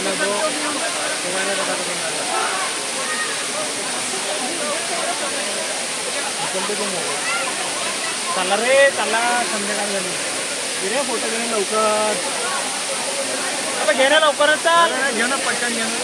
mana bu? Salah re, salah sembilan jadi. Ini foto ini lakukan. Apa gerak lakukan sah? Jangan pacaran jangan.